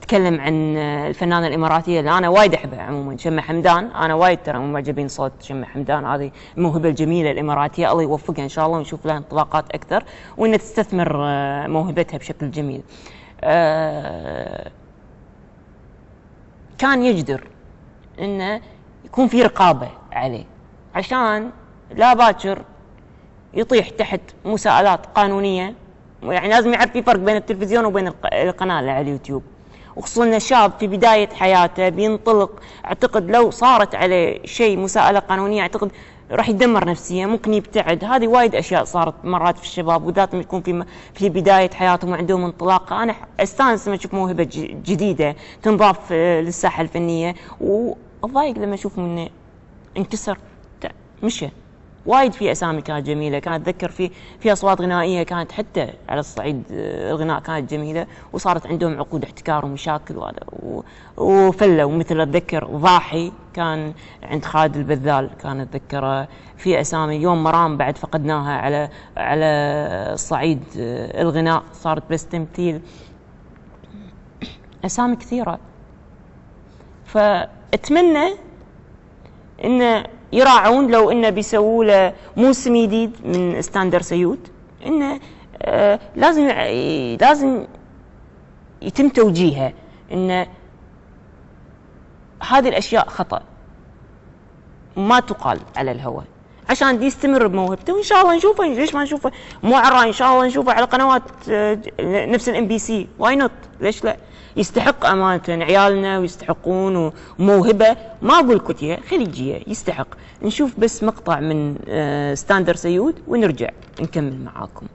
تكلم عن الفنانة الإماراتية اللي أنا وايد أحبها عموما شمه حمدان. أنا وايد ترى معجبين صوت شمه حمدان هذه الموهبة الجميلة الإماراتية. الله يوفقها إن شاء الله ونشوف لها انطلاقات أكثر وإنها تستثمر آه، موهبتها بشكل جميل. آه، كان يجدر إنه يكون في رقابة عليه عشان لا باكر يطيح تحت مساءلات قانونية يعني لازم يعرف في فرق بين التلفزيون وبين الق- القناة اللي على اليوتيوب. وخصوصا انه شاب في بداية حياته بينطلق أعتقد لو صارت عليه شيء مساءلة قانونية أعتقد راح يدمر نفسيا ممكن يبتعد. هذه وايد أشياء صارت مرات في الشباب وذات لما يكون في في بداية حياتهم وعندهم انطلاقه أنا أستانس لما أشوف موهبة جديدة تنضاف آه، للساحة الفنية واضايق لما أشوف إنه انكسر مشى. وايد في أسامي كانت جميلة كانت أتذكر في في أصوات غنائية كانت حتى على الصعيد آه، الغناء كانت جميلة وصارت عندهم عقود احتكار ومشاكل وهذا وفلوا مثل أتذكر ضاحي كان عند خالد البذال كان أتذكره في أسامي. يوم مرام بعد فقدناها على على صعيد آه، الغناء صارت بس تمثيل. أسامي كثيرة. فأتمنى انه يراعون لو انه بيسووا له موسم جديد من stand up سيود انه آه لازم لازم يتم توجيهه انه هذه الأشياء خطأ. ما تقال على الهواء. عشان يستمر بموهبته وإن شاء الله نشوفه ليش ما نشوفه؟ معرة إن شاء الله نشوفه على قنوات آه، نفس ال MBC why not ليش لا؟ يستحق أمانة عيالنا ويستحقون وموهبه ما أقول كتية خليجية يستحق. نشوف بس مقطع من آه، stand up سيود ونرجع نكمل معاكم.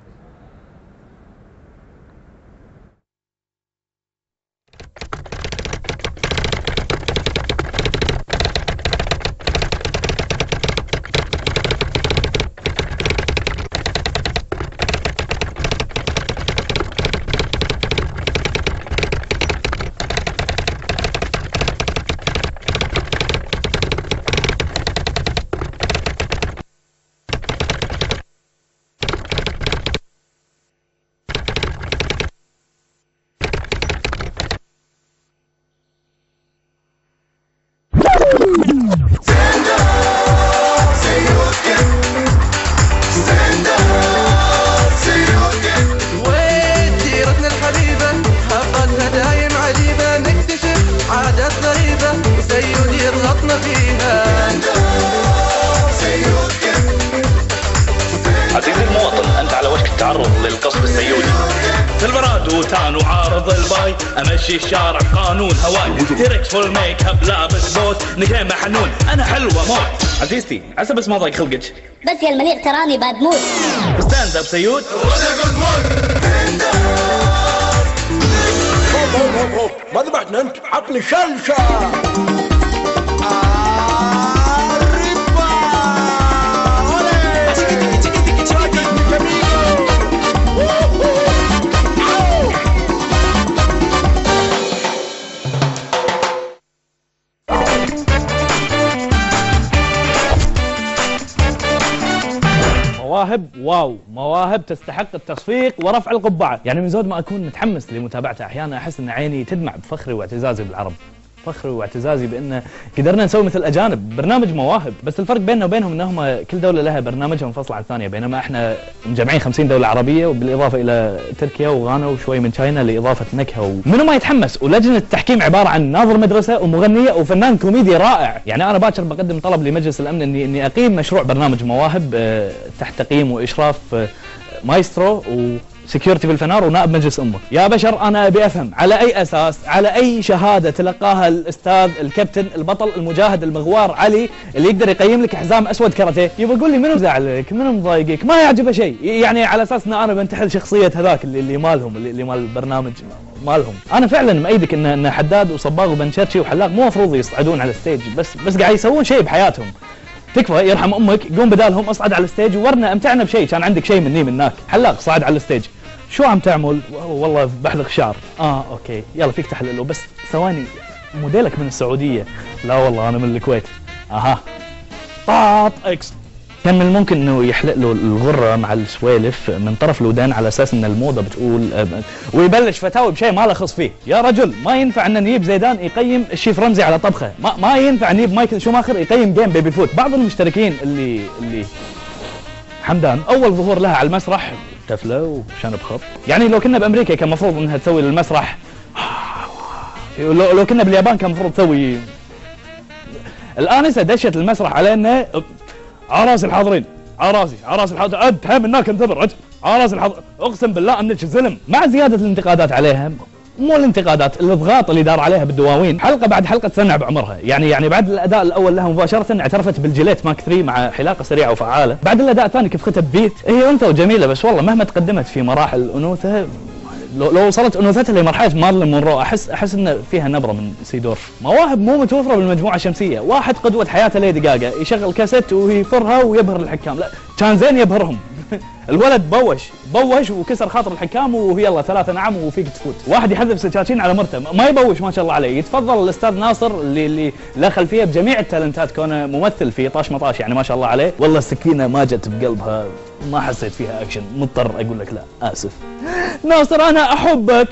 يضغطنا فيها. عزيزي المواطن أنت على وشك التعرض للقصف السيودي. في البراد وتان وعارض الباي أمشي الشارع قانون هواي. تركت فول ميك اب لابس بوت نكيمة حنون أنا حلوة موت. عزيزتي عسى بس ما ضايق خلقك. بس يا المليق تراني بعد موت. ستاند اب سيود. ما ذبحتنا أنت عقلي شلشة. مواهب واو. مواهب تستحق التصفيق ورفع القبعة. يعني من زود ما أكون متحمس لمتابعته أحيانا أحس أن عيني تدمع بفخري واعتزازي بالعرب. فخري واعتزازي بأن قدرنا نسوي مثل الأجانب برنامج مواهب. بس الفرق بيننا وبينهم أنهم كل دولة لها برنامجها منفصل عن الثانية. بينما إحنا مجمعين 50 دولة عربية وبالإضافة إلى تركيا وغانا وشوي من China لإضافة نكهة. ومنو ما يتحمس؟ ولجنة التحكيم عبارة عن ناظر مدرسة ومغنية وفنان كوميدي رائع. يعني أنا باكر بقدم طلب لمجلس الأمن أني أني أقيم مشروع برنامج مواهب آه، تحت تقييم وإشراف آه، مايسترو و security في الفنار ونائب مجلس أمة. يا بشر أنا أبي أفهم. على أي أساس؟ على أي شهادة تلقاها الأستاذ الكابتن البطل المجاهد المغوار علي اللي يقدر يقيم لك حزام أسود كاراتيه؟ يبغى يقول لي منو مزعلك منو مضايقك؟ ما يعجبه شيء. يعني على أساس إن أنا بنتحل شخصية هذاك اللي, اللي مالهم اللي, اللي مال البرنامج مالهم. أنا فعلا مأيدك ان إن حداد وصباغ وبنشرشي وحلاق مو مفروض يصعدون على ال stage بس بس قاعد يسوون شيء بحياتهم. تكفى يرحم أمك قوم بدالهم اصعد على ال stage وورنا أمتعنا بشيء كان عندك شيء مني منك حلاق صعد على ال stage. شو عم تعمل؟ والله بحلق شعر. آه okay. يلا فيك تحلله. بس ثواني موديلك من السعودية. لا والله أنا من الكويت. أها. طاط إكس. كان من الممكن إنه يحلق له الغرة مع السوالف من طرف الودان على أساس إن الموضة بتقول آه، ويبلش فتاوي بشيء ما له خص فيه. يا رجل ما ينفع إن نجيب زيدان يقيم الشيف رمزي على طبخة. ما, ما ينفع نجيب مايكل شوماخر يقيم game baby foot. بعض المشتركين اللي اللي حمدان أول ظهور لها على المسرح تفله وشنب خط يعني لو كنا بأمريكا كان المفروض إنها تسوي للمسرح. لو, لو كنا باليابان كان المفروض تسوي. الانسه دشت المسرح علينا على رأس الحاضرين على رأسي على رأس الحاضرين عد هم هناك انتظر عد على رأس الحاضرين أقسم بالله انك زلم مع زيادة الانتقادات عليها مو الانتقادات الإضغاط اللي دار عليها بالدواوين. حلقة بعد حلقة تسنع بعمرها. يعني يعني بعد الأداء الأول لها مباشرة اعترفت بالجيليت ماك 3 مع حلاقة سريعة وفعالة. بعد الأداء الثاني كيف بيت؟ هي أنثى وجميلة بس والله مهما تقدمت في مراحل الانوثه لو, لو وصلت انوثتها لمرحلة مارلين مونرو احس أحس إن فيها نبرة من سيدور مواهب مو متوفرة بالمجموعة الشمسية. واحد قدوة حياته Lady Gaga يشغل كاسيت ويفرها ويبهر الحكام. لا كان زين يبهرهم. الولد بوش بوش وكسر خاطر الحكام ويلا ثلاثة نعم وفيك تفوت. واحد يحذف سكاكين على مرته. ما يبوش ما شاء الله عليه. يتفضل الأستاذ ناصر اللي اللي له خلفية بجميع ال talent ات كونه ممثل في طاش مطاش يعني ما شاء الله عليه. والله السكينة ما جت بقلبها ما حسيت فيها اكشن مضطر أقول لك لا آسف. ناصر أنا أحبك.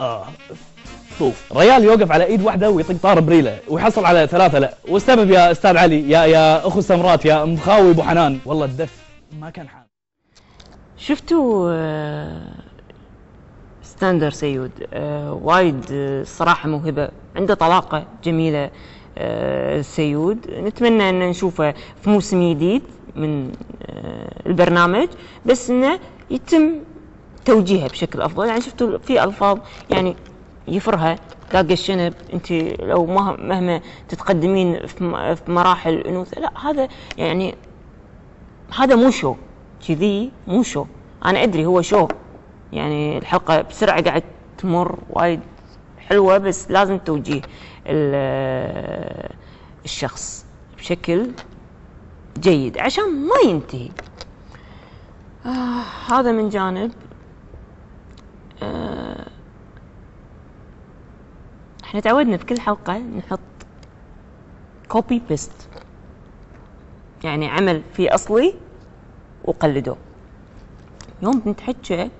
آه طوف. ريال يوقف على إيد واحدة ويطق طار بريلة. ويحصل على ثلاثة لا. والسبب يا أستاذ علي يا يا أخو سمرات يا مخاوي أبو حنان. والله الدف ما كان حال. شفتوا آه، stand up سيود آه، وايد آه، صراحة موهبة عنده طلاقة جميلة سيود. نتمنى ان نشوفه في موسم جديد من البرنامج بس إنه يتم توجيهه بشكل أفضل. يعني شفتوا في ألفاظ يعني يفرها داق الشنب أنت لو مه- مهما تتقدمين في مراحل الأنوثة لا هذا يعني هذا مو شو كذي مو شو. أنا أدري هو شو. يعني الحلقة بسرعة قاعد تمر وايد حلوة بس لازم توجيه ال- الشخص بشكل جيد عشان ما ينتهي. آه هذا من جانب. آه إحنا تعودنا بكل حلقة نحط copy paste يعني عمل فيه أصلي وقلدوه. يوم نتحكى